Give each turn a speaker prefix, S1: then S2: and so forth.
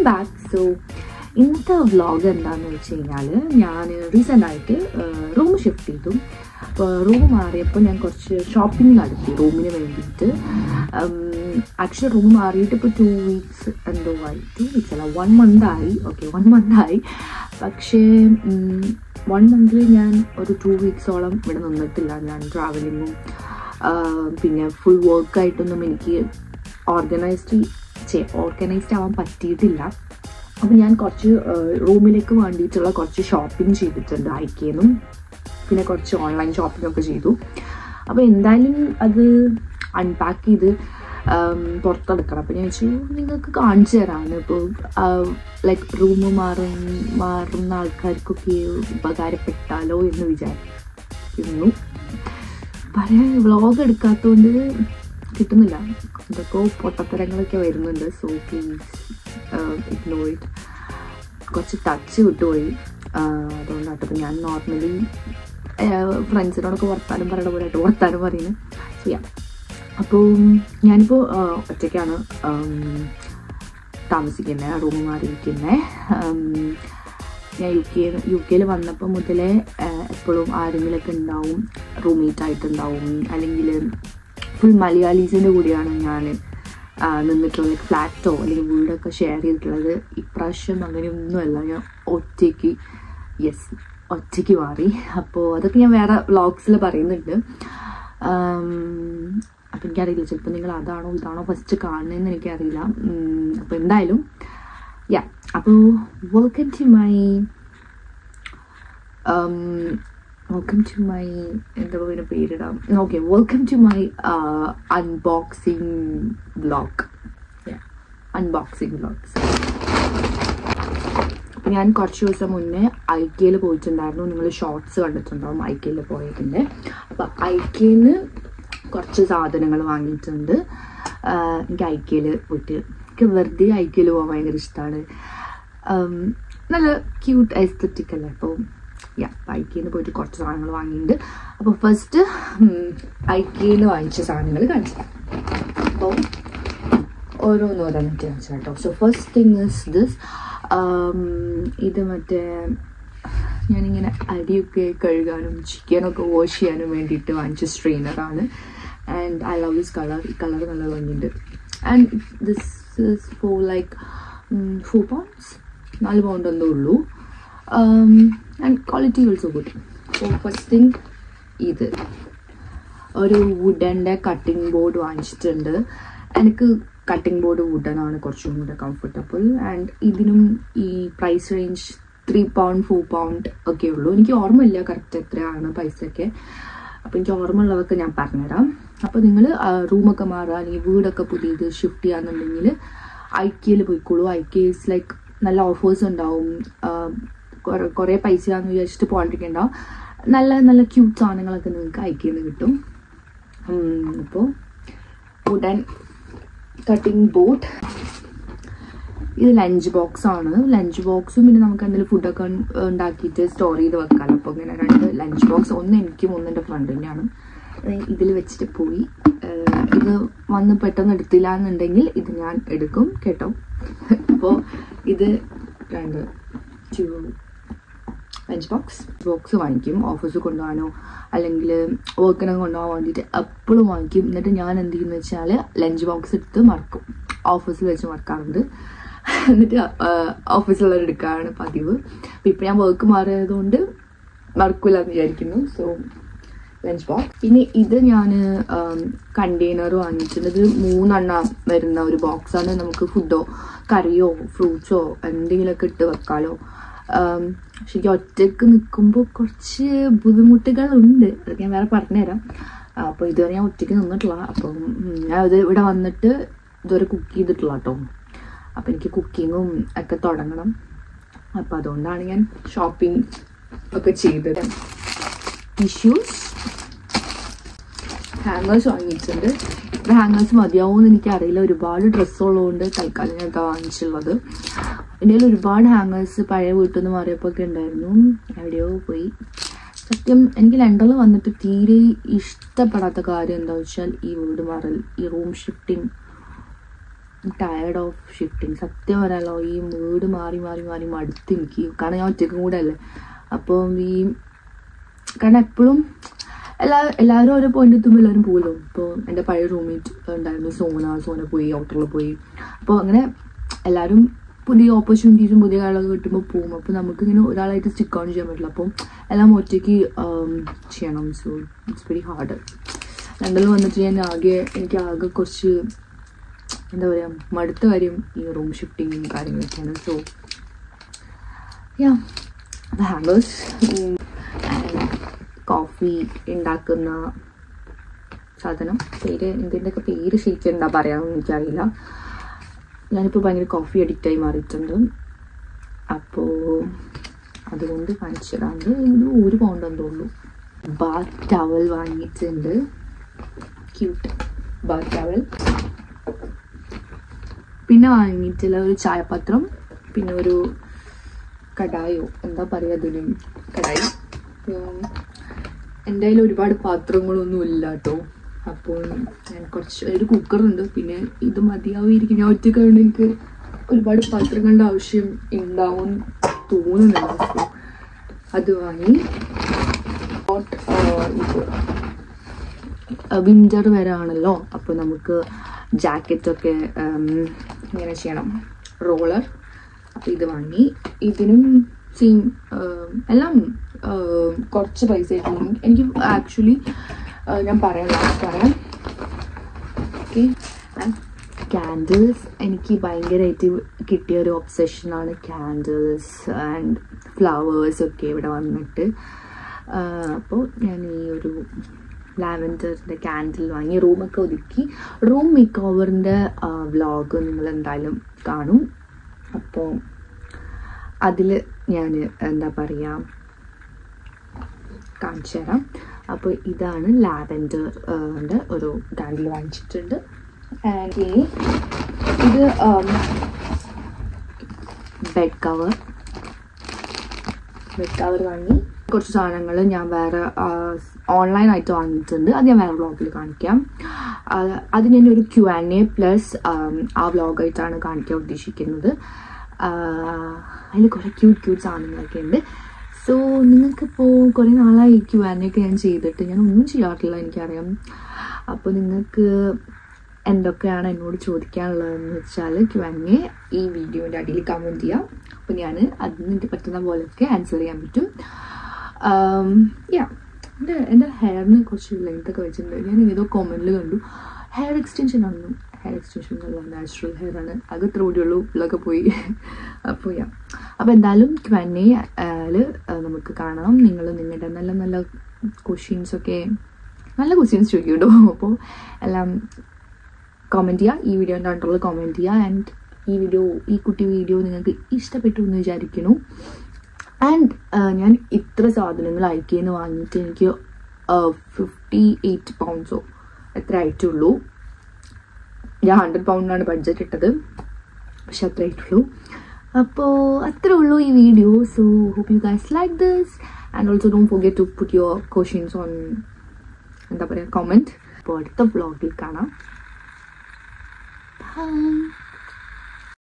S1: Welcome back so ഇന്നത്തെ vlog എന്താണെന്ന് വെച്ച് കഴിഞ്ഞാൽ ഞാൻ റീസെന്റ് ആയിട്ട് റൂം ഷിഫ്റ്റ് ചെയ്തു. അപ്പോൾ റൂം മാറിയപ്പോൾ ഞാൻ കുറച്ച് ഷോപ്പിംഗ് നടത്തി റൂമിന് വേണ്ടിയിട്ട്. ആക്ച്വലി റൂം മാറിയിട്ട് ഇപ്പോൾ ടു വീക്സ് എന്തോ ആയി. ടു വീക്സ് അല്ല വൺ മന്ത് ആയി. ഓക്കെ വൺ മന്ത് ആയി. പക്ഷേ വൺ മന്തിൽ ഞാൻ ഒരു ടു വീക്സോളം ഇവിടെ നിന്നിട്ടില്ല. ഞാൻ ട്രാവലിങ്ങും പിന്നെ ഫുൾ വർക്കായിട്ടൊന്നും എനിക്ക് ഓർഗനൈസ്ഡ് ഓർഗനൈസ്ഡ് ആവാൻ പറ്റിയിട്ടില്ല അപ്പം ഞാൻ കുറച്ച് റൂമിലേക്ക് വേണ്ടിയിട്ടുള്ള കുറച്ച് ഷോപ്പിംഗ് ചെയ്തിട്ടുണ്ട് ഐക്കേന്നും പിന്നെ കുറച്ച് ഓൺലൈൻ ഷോപ്പിംഗ് ഒക്കെ ചെയ്തു. അപ്പോൾ എന്തായാലും അത് അൺപാക്ക് ചെയ്ത് പുറത്തെടുക്കണം. അപ്പോൾ ഞാൻ വെച്ചു നിങ്ങൾക്ക് കാണിച്ചു തരാമെന്ന് ഇപ്പോൾ ലൈക്ക് റൂം മാറും മാറുന്ന ആൾക്കാർക്കൊക്കെ ഉപകാരപ്പെട്ടാലോ എന്ന് വിചാരിക്കുന്നു. പറയാൻ വ്ളോഗ് എടുക്കാത്തതുകൊണ്ട് കിട്ടുന്നില്ല. എന്തൊക്കെയോ പൊട്ടത്തരങ്ങളൊക്കെ വരുന്നുണ്ട്. സോ പ്ലീസ് ഇഗ്നോർ ഇറ്റ് കുറച്ച് ടച്ച് വിട്ടുപോയി. അതുകൊണ്ടാട്ടോ ഞാൻ നോർമലി ഫ്രണ്ട്സിനോടൊക്കെ വർത്താനം പറയണ പോലെ ആയിട്ട് വർത്താനം പറയുന്നത് സോ യാ അപ്പോൾ ഞാനിപ്പോൾ ഒറ്റയ്ക്കാണ് താമസിക്കുന്നത് റൂം മാറിയിരിക്കുന്നത് ഞാൻ യു കെ യു കെയിൽ വന്നപ്പോൾ മുതലേ എപ്പോഴും ആരെങ്കിലുമൊക്കെ ഉണ്ടാവും റൂംമേറ്റ് ആയിട്ടുണ്ടാവും അല്ലെങ്കിൽ ഫുൾ മലയാളീസിന്റെ കൂടെയാണ് ഞാൻ നിന്നിട്ടുള്ളത് ഫ്ലാറ്റോ അല്ലെങ്കിൽ വീടൊക്കെ ഷെയർ ചെയ്തിട്ടുള്ളത്. ഇപ്രാവശ്യം അങ്ങനെയൊന്നുമല്ല. ഞാൻ ഒറ്റയ്ക്ക് യെസ് ഒറ്റയ്ക്ക് മാറി. അപ്പോൾ അതൊക്കെ ഞാൻ വേറെ വ്ളോഗ്സിൽ പറയുന്നുണ്ട്. അപ്പം എനിക്കറിയില്ല. ചിലപ്പോൾ നിങ്ങൾ അതാണോ ഇതാണോ ഫസ്റ്റ് കാണുന്നതെന്ന് എനിക്കറിയില്ല. അപ്പോൾ എന്തായാലും യാ അപ്പോൾ welcome to my welcome to my എന്താ പറയുക പേരിടാം? Okay welcome to my unboxing blog unboxing blogs ഞാൻ കുറച്ച് ദിവസം മുന്നേ ഐ കെയിൽ പോയിട്ടുണ്ടായിരുന്നു. നിങ്ങൾ ഷോർട്സ് കണ്ടിട്ടുണ്ടാവും ഐ കെയിൽ പോയതിന്റെ അപ്പം ഐ നിന്ന് കുറച്ച് സാധനങ്ങൾ വാങ്ങിയിട്ടുണ്ട്. എനിക്ക് ഐ കെയിൽ പോയിട്ട് എനിക്ക് വെറുതെ ഐ കെയിൽ പോകാൻ ഭയങ്കര ഇഷ്ടമാണ് നല്ല ക്യൂട്ട് എസ്തറ്റിക് അല്ലേ? അപ്പോൾ യാ ഐക്കിന്ന് പോയിട്ട് കുറച്ച് സാധനങ്ങൾ വാങ്ങിയിട്ടുണ്ട്. അപ്പോൾ ഫസ്റ്റ് ഐക്കിന്ന് വാങ്ങിച്ച സാധനങ്ങൾ കാണിച്ചു അപ്പോൾ ഓരോന്ന് ഓരോന്നിട്ട് കാണിച്ചു കേട്ടോ so first thing is this ഇത് മറ്റേ ഞാനിങ്ങനെ അരിയൊക്കെ കഴുകാനും ചിക്കനൊക്കെ വാഷ് ചെയ്യാനും വേണ്ടിയിട്ട് വാങ്ങിച്ച സ്ട്രെയിനറാണ് and I love this colour ഈ കളർ നല്ല ഭംഗിയുണ്ട്. And this is four like four pounds നാല് പൗണ്ട് എന്തോ ഉള്ളൂ. And quality also good. So first thing ഇത്. ഒരു വുഡന്റെ കട്ടിംഗ് ബോർഡ് വാങ്ങിച്ചിട്ടുണ്ട്. എനിക്ക് കട്ടിംഗ് ബോർഡ് വുഡനാണ് കുറച്ചും കൂടെ കംഫർട്ടബിൾ ആൻഡ് ഇതിനും ഈ price range three pound four pound ഒക്കെ ഉള്ളൂ. എനിക്ക് ഓർമ്മയില്ല കറക്റ്റ് എത്രയാണ് പൈസയൊക്കെ അപ്പോൾ എനിക്ക് ഓർമ്മയുള്ളതൊക്കെ ഞാൻ പറഞ്ഞുതരാം. അപ്പോൾ നിങ്ങൾ റൂമൊക്കെ മാറുക അല്ലെങ്കിൽ വീടൊക്കെ പുതിയത് ഷിഫ്റ്റ് ചെയ്യാന്നുണ്ടെങ്കിൽ ഐ കെയിൽ പോയിക്കോളൂ. ഐ ഇസ് ലൈക്ക് നല്ല ഓഫേഴ്സ് ഉണ്ടാവും. കുറേ ആണെന്ന് വിചാരിച്ചിട്ട് പോകാണ്ടിരിക്കണ്ടാവും നല്ല നല്ല ക്യൂട്ട് സാധനങ്ങളൊക്കെ നിങ്ങൾക്ക് ഐക്യന്ന് കിട്ടും. അപ്പോൾ ഉടൻ കട്ടിങ് ബോട്ട് ഇത് ലഞ്ച് ബോക്സ് ആണ്. ലഞ്ച് ബോക്സും പിന്നെ നമുക്ക് എന്തെങ്കിലും ഫുഡൊക്കെ ഉണ്ടാക്കിയിട്ട് സ്റ്റോർ ചെയ്ത് വെക്കാം അപ്പോൾ ഇങ്ങനെ രണ്ട് ലഞ്ച് ബോക്സ് ഒന്ന് എനിക്കും ഒന്ന് എന്റെ ഫ്രണ്ടിന്റെയാണ് ഇതിൽ വെച്ചിട്ട് പോയി. ഇത് വന്ന് പെട്ടെന്ന് എടുത്തില്ല എന്നുണ്ടെങ്കിൽ ഇത് ഞാൻ എടുക്കും കേട്ടോ? അപ്പോൾ ഇത് രണ്ട് ടു ലഞ്ച് ബോക്സ് ബോക്സ് വാങ്ങിക്കും ഓഫീസിൽ കൊണ്ടുപോകാനോ അല്ലെങ്കിൽ വർക്കിനൊക്കെ കൊണ്ടുപോകാൻ വേണ്ടിയിട്ട് എപ്പോഴും വാങ്ങിക്കും. എന്നിട്ട് ഞാൻ എന്ത് ചെയ്യുന്നു വെച്ചാൽ ലഞ്ച് ബോക്സ് എടുത്ത് മറക്കും. ഓഫീസിൽ വെച്ച് മറക്കാറുണ്ട്. എന്നിട്ട് ഓഫീസിലുള്ളവർ എടുക്കാറാണ് പതിവ്. അപ്പം ഇപ്പം ഞാൻ വർക്ക് മാറിയതുകൊണ്ട് മറക്കില്ല എന്ന് വിചാരിക്കുന്നു. സോ ലഞ്ച് ബോക്സ് പിന്നെ ഇത് ഞാൻ കണ്ടെയ്നർ വാങ്ങിച്ചിട്ടുണ്ട് ഇത് മൂന്നെണ്ണം വരുന്ന ഒരു ബോക്സാണ് നമുക്ക് ഫുഡോ കറിയോ ഫ്രൂട്ട്സോ എന്തെങ്കിലുമൊക്കെ ഇട്ട് വെക്കാലോ. പക്ഷെ എനിക്ക് ഒറ്റയ്ക്ക് നിൽക്കുമ്പോൾ കുറച്ച് ബുദ്ധിമുട്ടുകളുണ്ട് അതൊക്കെ ഞാൻ വേറെ പറഞ്ഞുതരാം. അപ്പോൾ ഇതുവരെ ഞാൻ ഒറ്റയ്ക്ക് നിന്നിട്ടുള്ള അപ്പം ഞാൻ ഇത് ഇവിടെ വന്നിട്ട് ഇതുവരെ കുക്ക് ചെയ്തിട്ടില്ല കേട്ടോ. അപ്പം എനിക്ക് കുക്കിങ്ങും ഒക്കെ തുടങ്ങണം. അപ്പം അതുകൊണ്ടാണ് ഞാൻ ഷോപ്പിംഗ് ഒക്കെ ചെയ്തത്. ടിഷ്യൂസ് ഹാങ്ങേഴ്സ് വാങ്ങിയിട്ടുണ്ട്. ഇത്ര ഹാങ്ങേഴ്സ് മതിയാവുമെന്ന് എനിക്കറിയില്ല. ഒരുപാട് ഡ്രസ്സുള്ളതുകൊണ്ട് തൽക്കാലം ഞാൻ വാങ്ങിച്ചുള്ളത്. എന്റെ കയ്യിൽ ഒരുപാട് ഹാങ്ങേഴ്സ് പഴയ വീട്ടിൽ നിന്ന് മാറിയപ്പോൾ ഒക്കെ ഉണ്ടായിരുന്നു. എവിടെയോ പോയി. സത്യം എനിക്ക് ലണ്ടനിൽ വന്നിട്ട് തീരെ ഇഷ്ടപ്പെടാത്ത കാര്യം എന്താ വെച്ചാൽ ഈ വീട് മാറൽ ഈ room shifting tired of shifting സത്യം പറയാലോ ഈ വീട് മാറി മാറി മാറി മടുത്ത് എനിക്ക്. കാരണം ഞാൻ ഒറ്റയ്ക്കും കൂടെ അല്ലേ അപ്പോൾ ഈ കാരണം എപ്പോഴും എല്ലാ എല്ലാവരും ഓരോ പോയിന്റ് എത്തുമ്പോൾ എല്ലാവരും പോകുമല്ലോ ഇപ്പോൾ എന്റെ പഴയ റൂംമേറ്റ് ഉണ്ടായിരുന്നു സോന. സോന പോയി ഔട്ടറിൽ പോയി. അപ്പോൾ അങ്ങനെ എല്ലാവരും പുതിയ ഓപ്പർച്യൂണിറ്റീസും പുതിയ കാര്യങ്ങളൊക്കെ കിട്ടുമ്പോൾ പോകും. അപ്പോൾ നമുക്കിങ്ങനെ ഒരാളായിട്ട് സ്റ്റിക്ക് ഓൺ ചെയ്യാൻ പറ്റില്ല. അപ്പം എല്ലാം ഒറ്റയ്ക്ക് ചെയ്യണം. സോ ഇറ്റ്സ് വെരി ഹാർഡ് ലണ്ടനിൽ വന്നിട്ട് ഞാൻ ആകെ എനിക്ക് ആകെ കുറച്ച് എന്താ പറയുക മടുത്ത കാര്യം ഈ റൂം ഷിഫ്റ്റിങ്ങും കാര്യങ്ങളൊക്കെയാണ്. സോ യാ ഹാമ്പേഴ്സ് കോഫി ഉണ്ടാക്കുന്ന സാധനം. പേര് ഇതിന്റെയൊക്കെ പേര് ശരിക്കും എന്താ പറയാമെന്ന് എനിക്കറിയില്ല. ഞാനിപ്പോൾ ഭയങ്കര കോഫി അഡിക്റ്റായി മാറിയിട്ടുണ്ട്. അപ്പോൾ അതുകൊണ്ട് കാണിച്ചതാണ് ഇത് ഒരു പൗണ്ടെന്ന് തോന്നുന്നു ബാത്ത് ടവൽ വാങ്ങിയിട്ടുണ്ട്. ക്യൂട്ട് ബാത്ത് ടവൽ പിന്നെ വാങ്ങിയിട്ടുള്ള ഒരു ചായപത്രം പിന്നെ ഒരു കടായോ എന്താ പറയുക അതിന്? കടായി. എന്റെ കയ്യിൽ ഒരുപാട് പാത്രങ്ങളൊന്നും ഇല്ല കേട്ടോ അപ്പോൾ ഞാൻ കുറച്ച് ഒരു കുക്കറുണ്ട് പിന്നെ ഇത് മതിയാവുമായിരിക്കും ഞാൻ ഒറ്റ ഒറ്റക്കായതുകൊണ്ട് എനിക്ക് ഒരുപാട് പാത്രങ്ങളുടെ ആവശ്യം ഉണ്ടാവും തോന്നുന്നില്ല അപ്പോൾ അത് വാങ്ങി. വിന്റർ വരാണല്ലോ അപ്പോൾ നമുക്ക് ജാക്കറ്റൊക്കെ ഇങ്ങനെ ചെയ്യണം. റോളർ അപ്പോൾ ഇത് വാങ്ങി. ഇതിനും സെയിം എല്ലാം കുറച്ച് പൈസ ആയിട്ട് എനിക്ക് ആക്ച്വലി ഞാൻ പറയാം പറയാം. ഓക്കെ ക്യാൻഡിൽസ് എനിക്ക് ഭയങ്കരമായിട്ട് കിട്ടിയ ഒരു ഒബ്സെഷനാണ് ക്യാൻഡിൽസ് ആൻഡ് ഫ്ലവേഴ്സ് ഒക്കെ ഇവിടെ വന്നിട്ട്. അപ്പോൾ ഞാൻ ഈ ഒരു ലാവൻഡറിന്റെ ക്യാൻഡിൽ വാങ്ങി റൂമൊക്കെ ഒതുക്കി. റൂം മേക്ക് ഓവറിന്റെ വ്ളോഗ് നിങ്ങൾ എന്തായാലും കാണും. അപ്പോൾ അതിൽ ഞാൻ എന്താ പറയുക കാണിച്ചു തരാം അപ്പോൾ ഇതാണ് ലാവൻഡർ ഒരു കാൻഡിൽ വാങ്ങിച്ചിട്ടുണ്ട്. ആൻഡ് ഇത് ബെഡ് കവർ ബെഡ് കവർ വാങ്ങി. കുറച്ച് സാധനങ്ങൾ ഞാൻ വേറെ ഓൺലൈനായിട്ട് വാങ്ങിയിട്ടുണ്ട്. അത് ഞാൻ വേറെ വ്ളോഗിൽ കാണിക്കാം. അത് ഞാൻ ഒരു ക്യു ആൻഡ് എ പ്ലസ് ആ വ്ളോഗായിട്ടാണ് കാണിക്കാൻ ഉദ്ദേശിക്കുന്നത്. അതിൽ കുറേ ക്യൂട്ട് ക്യൂട്ട് സാധനങ്ങളൊക്കെ ഉണ്ട്. സോ നിങ്ങൾക്കിപ്പോൾ കുറേ നാളായി ക്യു ആൻ ഒക്കെ ഞാൻ ചെയ്തിട്ട്. ഞാൻ ഒന്നും ചെയ്യാറില്ല എനിക്കറിയാം. അപ്പോൾ നിങ്ങൾക്ക് എന്തൊക്കെയാണ് എന്നോട് ചോദിക്കാനുള്ളതെന്ന് വെച്ചാൽ ക്യു ഈ വീഡിയോന്റെ അടിയിൽ കമന്റ് ചെയ്യാം. അപ്പോൾ ഞാൻ അതിന് പറ്റുന്ന പോലെയൊക്കെ ആൻസർ ചെയ്യാൻ പറ്റും. യാ എന്റെ എന്റെ ഹെയറിനെ കുറച്ച് ലെങ്ത്തൊക്കെ വെച്ചിട്ടുണ്ട്? ഞാൻ ഏതോ കോമന്റിൽ കണ്ടു. ഹെയർ എക്സ്റ്റെൻഷൻ ആണെന്നു. ഹെയർ എക്സ്റ്റൻഷൻ എന്നുള്ള നാച്ചുറൽ ഹെയർ ആണ് അത് ഇത്ര കൂടിയുള്ളൂ ഉള്ളൊക്കെ പോയി. അപ്പോൾ യാ. അപ്പോൾ എന്തായാലും ക്വന്നെ നമുക്ക് കാണാം. നിങ്ങൾ നിങ്ങളുടെ നല്ല നല്ല ക്വസ്റ്റ്യൻസൊക്കെ നല്ല ക്വസ്റ്റ്യൻസ് ചോദിക്കൂട്ടോ കേട്ടോ അപ്പോൾ എല്ലാം കമന്റ് ചെയ്യുക ഈ വീഡിയോ അണ്ടറിൽ കമന്റ് ചെയ്യുക ആൻഡ് ഈ വീഡിയോ ഈ കുട്ടി വീഡിയോ നിങ്ങൾക്ക് ഇഷ്ടപ്പെട്ടു എന്ന് വിചാരിക്കുന്നു. ആൻഡ് ഞാൻ ഇത്ര സാധനങ്ങൾ അയക്കിയെന്ന് വാങ്ങിയിട്ട് എനിക്ക് ഫിഫ്റ്റി എയ്റ്റ് പൗണ്ട്സോ എത്ര ആയിട്ടുള്ളൂ. ഞാൻ ഹൺഡ്രഡ് പൗണ്ടിനാണ് ബഡ്ജറ്റ് ഇട്ടത്. പക്ഷെ അത്ര ഇട്ടുള്ളൂ. അപ്പോൾ അത്രേ ഉള്ളൂ ഈ video so hope you guys like this and also don't forget to put your questions on എന്താ പറയുക കമന്റ് അപ്പോൾ അടുത്ത വ്ളോഗിൽ കാണാം. ബൈ